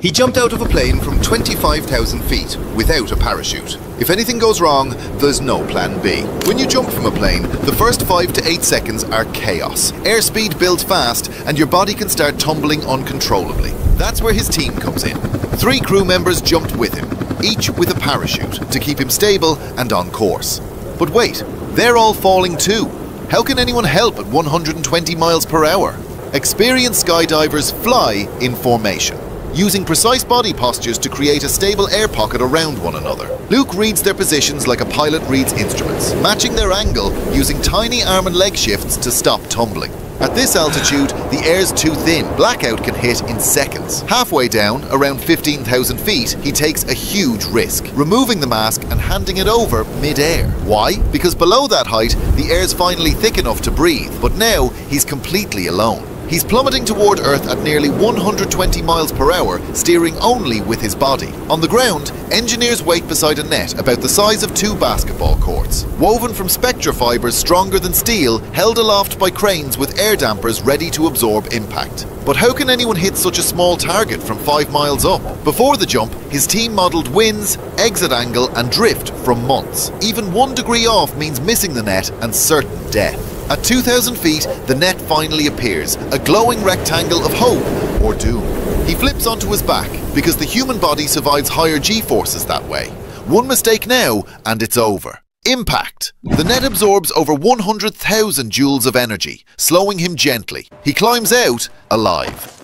He jumped out of a plane from 25,000 feet without a parachute. If anything goes wrong, there's no plan B. When you jump from a plane, the first 5 to 8 seconds are chaos. Airspeed builds fast and your body can start tumbling uncontrollably. That's where his team comes in. Three crew members jumped with him, each with a parachute to keep him stable and on course. But wait, they're all falling too. How can anyone help at 120 miles per hour? Experienced skydivers fly in formation using precise body postures to create a stable air pocket around one another. Luke reads their positions like a pilot reads instruments, matching their angle using tiny arm and leg shifts to stop tumbling. At this altitude, the air's too thin. Blackout can hit in seconds. Halfway down, around 15,000 feet, he takes a huge risk, removing the mask and handing it over mid-air. Why? Because below that height, the air's finally thick enough to breathe, but now he's completely alone. He's plummeting toward Earth at nearly 120 miles per hour, steering only with his body. On the ground, engineers wait beside a net about the size of two basketball courts, woven from spectra fibers stronger than steel, held aloft by cranes with air dampers ready to absorb impact. But how can anyone hit such a small target from 5 miles up? Before the jump, his team modelled winds, exit angle and drift from months. Even one degree off means missing the net and certain death. At 2,000 feet, the net finally appears, a glowing rectangle of hope or doom. He flips onto his back because the human body survives higher g-forces that way. One mistake now and it's over. Impact. The net absorbs over 100,000 joules of energy, slowing him gently. He climbs out alive.